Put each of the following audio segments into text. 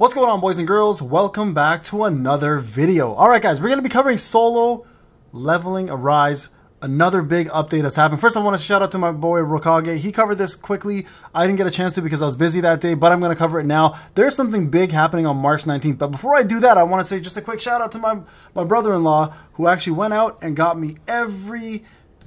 What's going on boys and girls? Welcome back to another video. Alright guys, we're going to be covering solo leveling Arise. Another big update that's happened. First I want to shout out to my boy Rokage. He covered this quickly. I didn't get a chance to because I was busy that day, but I'm going to cover it now. There's something big happening on March 19th. But before I do that, I want to say just a quick shout out to my, my brother-in-law who actually went out and got me every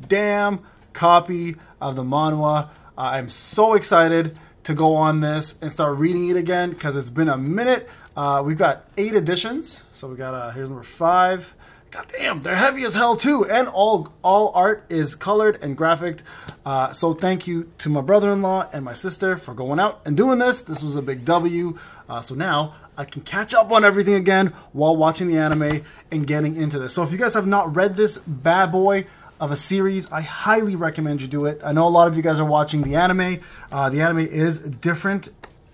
damn copy of the manhwa. I'm so excited to go on this and start reading it again because it's been a minute. Uh, we've got eight editions. So we got, uh, here's number five. God damn, they're heavy as hell too. And all all art is colored and graphic. Uh, so thank you to my brother-in-law and my sister for going out and doing this. This was a big W. Uh, so now I can catch up on everything again while watching the anime and getting into this. So if you guys have not read this bad boy, of a series. I highly recommend you do it. I know a lot of you guys are watching the anime. Uh, the anime is different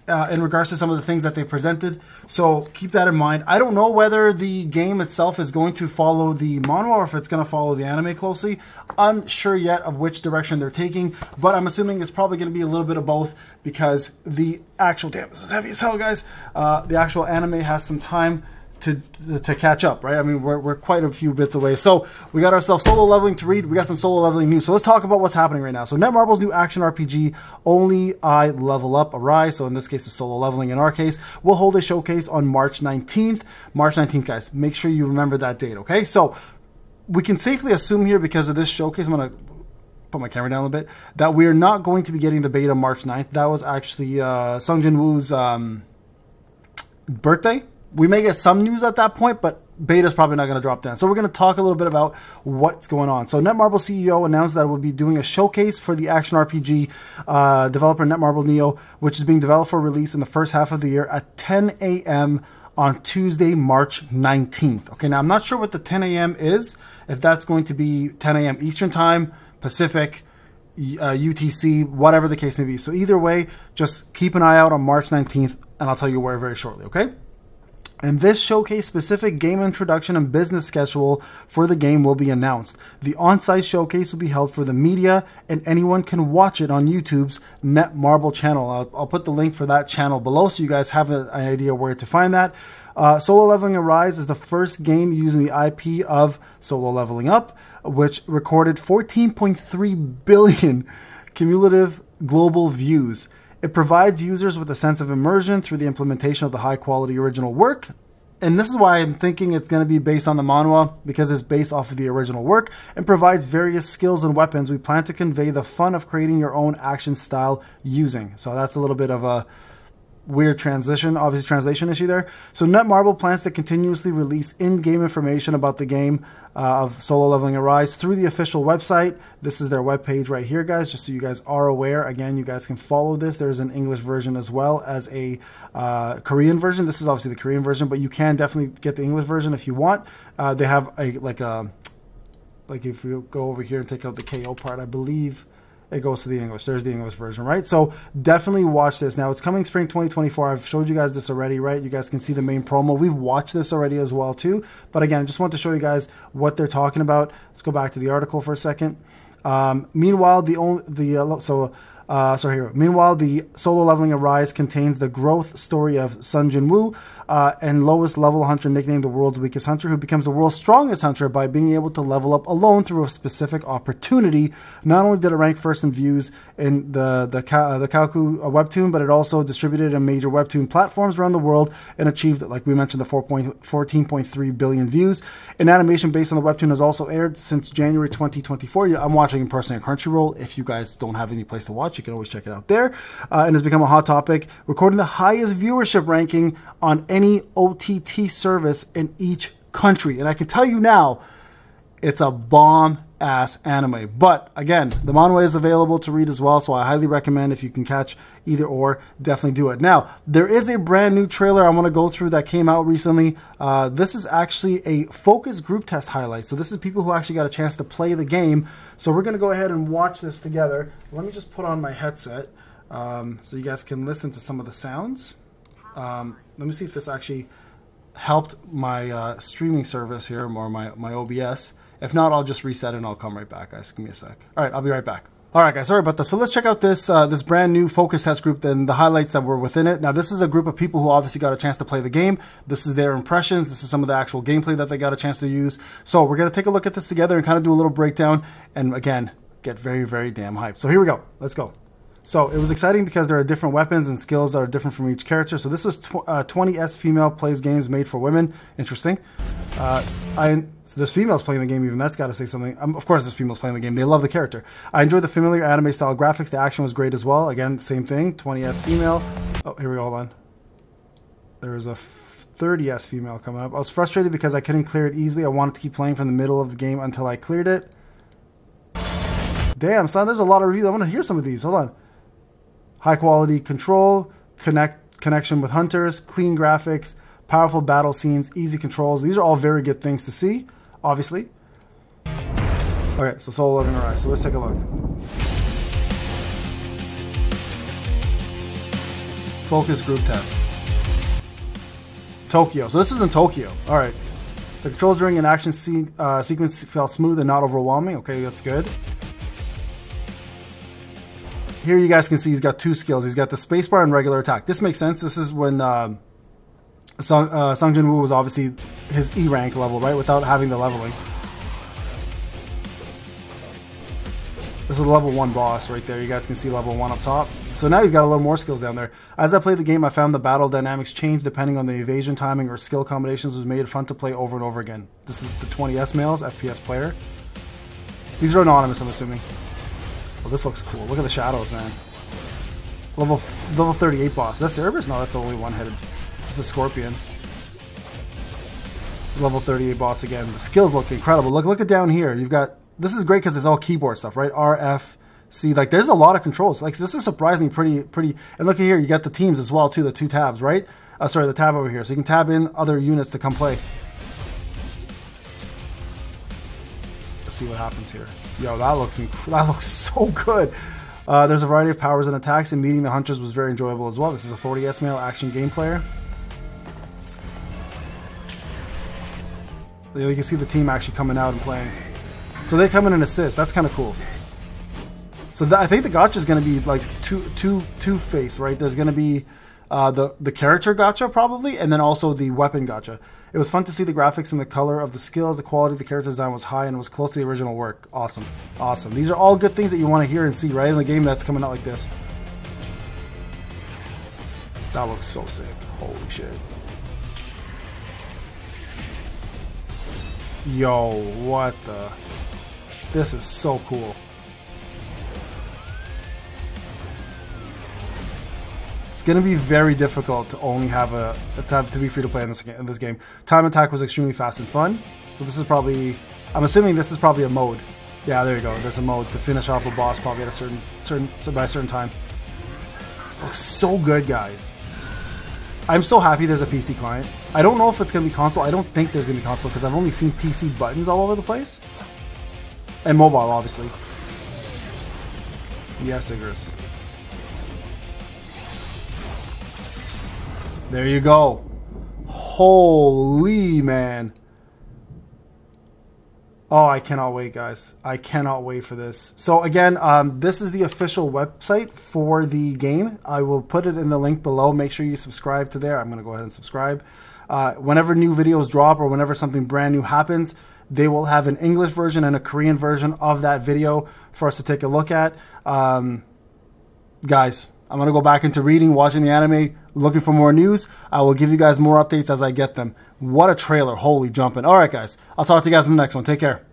uh, in regards to some of the things that they presented. So keep that in mind. I don't know whether the game itself is going to follow the manhwa or if it's going to follow the anime closely. Unsure yet of which direction they're taking, but I'm assuming it's probably going to be a little bit of both because the actual, damn, this is heavy as hell, guys. Uh, the actual anime has some time to, to catch up, right? I mean, we're, we're quite a few bits away. So we got ourselves solo leveling to read. We got some solo leveling news. So let's talk about what's happening right now. So Netmarble's new action RPG, Only I Level Up, Arise. So in this case, the solo leveling. In our case, we'll hold a showcase on March 19th. March 19th, guys. Make sure you remember that date, okay? So we can safely assume here because of this showcase, I'm to put my camera down a bit, that we're not going to be getting the beta March 9th. That was actually uh, Sung Jin Woo's um, birthday we may get some news at that point, but beta's probably not going to drop then. So we're going to talk a little bit about what's going on. So Netmarble CEO announced that it will be doing a showcase for the action RPG uh, developer Netmarble Neo, which is being developed for release in the first half of the year at 10 a.m. on Tuesday, March 19th. Okay, now I'm not sure what the 10 a.m. is, if that's going to be 10 a.m. Eastern Time, Pacific, uh, UTC, whatever the case may be. So either way, just keep an eye out on March 19th, and I'll tell you where very shortly, okay? And this showcase specific game introduction and business schedule for the game will be announced. The on-site showcase will be held for the media and anyone can watch it on YouTube's Netmarble channel. I'll, I'll put the link for that channel below so you guys have an idea where to find that. Uh, Solo Leveling Arise is the first game using the IP of Solo Leveling Up, which recorded 14.3 billion cumulative global views. It provides users with a sense of immersion through the implementation of the high quality original work. And this is why I'm thinking it's going to be based on the manhwa because it's based off of the original work and provides various skills and weapons we plan to convey the fun of creating your own action style using. So that's a little bit of a weird transition, obviously translation issue there. So Netmarble plans to continuously release in-game information about the game uh, of Solo Leveling Arise through the official website. This is their webpage right here, guys, just so you guys are aware. Again, you guys can follow this. There's an English version as well as a uh, Korean version. This is obviously the Korean version, but you can definitely get the English version if you want. Uh, they have a like a like if you go over here and take out the KO part, I believe it goes to the English. There's the English version, right? So definitely watch this. Now it's coming spring 2024. I've showed you guys this already, right? You guys can see the main promo. We've watched this already as well too. But again, I just want to show you guys what they're talking about. Let's go back to the article for a second. Um, meanwhile, the only the uh, so uh, sorry here. Meanwhile, the solo leveling Arise contains the growth story of Sung Jin Woo, uh, and lowest level hunter nicknamed the world's weakest hunter, who becomes the world's strongest hunter by being able to level up alone through a specific opportunity. Not only did it rank first in views in the the uh, the Kakao uh, webtoon, but it also distributed in major webtoon platforms around the world and achieved, like we mentioned, the 14.3 billion views. An animation based on the webtoon has also aired since January 2024. I'm watching it personally on Crunchyroll. If you guys don't have any place to watch, you can always check it out there. Uh, and has become a hot topic, recording the highest viewership ranking on any OTT service in each country. And I can tell you now, it's a bomb ass anime. But again, the manhwa is available to read as well, so I highly recommend if you can catch either or, definitely do it. Now, there is a brand new trailer I want to go through that came out recently. Uh, this is actually a focus group test highlight. So this is people who actually got a chance to play the game. So we're going to go ahead and watch this together. Let me just put on my headset um, so you guys can listen to some of the sounds. Um, let me see if this actually helped my uh, streaming service here or my, my OBS. If not, I'll just reset and I'll come right back, guys. Give me a sec. All right, I'll be right back. All right, guys, sorry about that. So let's check out this uh, this brand new focus test group and the highlights that were within it. Now, this is a group of people who obviously got a chance to play the game. This is their impressions. This is some of the actual gameplay that they got a chance to use. So we're going to take a look at this together and kind of do a little breakdown. And again, get very, very damn hyped. So here we go. Let's go. So it was exciting because there are different weapons and skills that are different from each character. So this was tw uh, 20s female plays games made for women. Interesting. Uh, I so there's females playing the game. Even that's got to say something. Um, of course, there's females playing the game. They love the character. I enjoyed the familiar anime style graphics. The action was great as well. Again, same thing. 20s female. Oh, here we go. Hold on. There is a 30s female coming up. I was frustrated because I couldn't clear it easily. I wanted to keep playing from the middle of the game until I cleared it. Damn, son, there's a lot of reviews. I want to hear some of these. Hold on high quality control, connect connection with hunters, clean graphics, powerful battle scenes, easy controls. These are all very good things to see, obviously. Okay, so Solo Leveling Arise. So let's take a look. Focus group test. Tokyo. So this is in Tokyo. All right. The controls during an action scene, uh, sequence felt smooth and not overwhelming. Okay, that's good here you guys can see he's got two skills. He's got the spacebar and regular attack. This makes sense. This is when uh, Sung, uh, Sung Jin Woo was obviously his E rank level, right? Without having the leveling. This is a level 1 boss right there. You guys can see level 1 up top. So now he's got a little more skills down there. As I played the game, I found the battle dynamics change depending on the evasion timing or skill combinations was made fun to play over and over again. This is the 20S males, FPS player. These are anonymous, I'm assuming. Oh, this looks cool. Look at the shadows, man. Level level 38 boss. That's Cerberus? No, that's the only one-headed. This is Scorpion. Level 38 boss again. The skills look incredible. Look, look at down here. You've got... This is great because it's all keyboard stuff, right? R, F, C. Like, there's a lot of controls. Like, this is surprisingly pretty... pretty. And look at here. You got the teams as well, too. The two tabs, right? Uh, sorry, the tab over here. So you can tab in other units to come play. See what happens here. Yo, that looks that looks so good. Uh, there's a variety of powers and attacks, and meeting the hunters was very enjoyable as well. This is a 40s male action game player. You can see the team actually coming out and playing. So they come in and assist. That's kind of cool. So I think the gacha is going to be like two, two, two face, right? There's going to be uh, the the character gacha probably, and then also the weapon gacha. It was fun to see the graphics and the color of the skills. The quality of the character design was high and was close to the original work. Awesome, awesome. These are all good things that you want to hear and see right in the game that's coming out like this. That looks so sick. Holy shit. Yo, what the? This is so cool. It's going to be very difficult to only have a, a time to be free to play in this, in this game. Time attack was extremely fast and fun. So this is probably, I'm assuming this is probably a mode. Yeah, there you go. There's a mode to finish off a boss probably at a certain, certain, by a certain time. This looks so good, guys. I'm so happy there's a PC client. I don't know if it's going to be console. I don't think there's going to be console because I've only seen PC buttons all over the place. And mobile, obviously. Yes, Igris. There you go. Holy man. Oh, I cannot wait, guys. I cannot wait for this. So again, um, this is the official website for the game. I will put it in the link below. Make sure you subscribe to there. I'm going to go ahead and subscribe. Uh, whenever new videos drop or whenever something brand new happens, they will have an English version and a Korean version of that video for us to take a look at. Um, guys, I'm going to go back into reading, watching the anime, looking for more news. I will give you guys more updates as I get them. What a trailer. Holy jumping. All right, guys. I'll talk to you guys in the next one. Take care.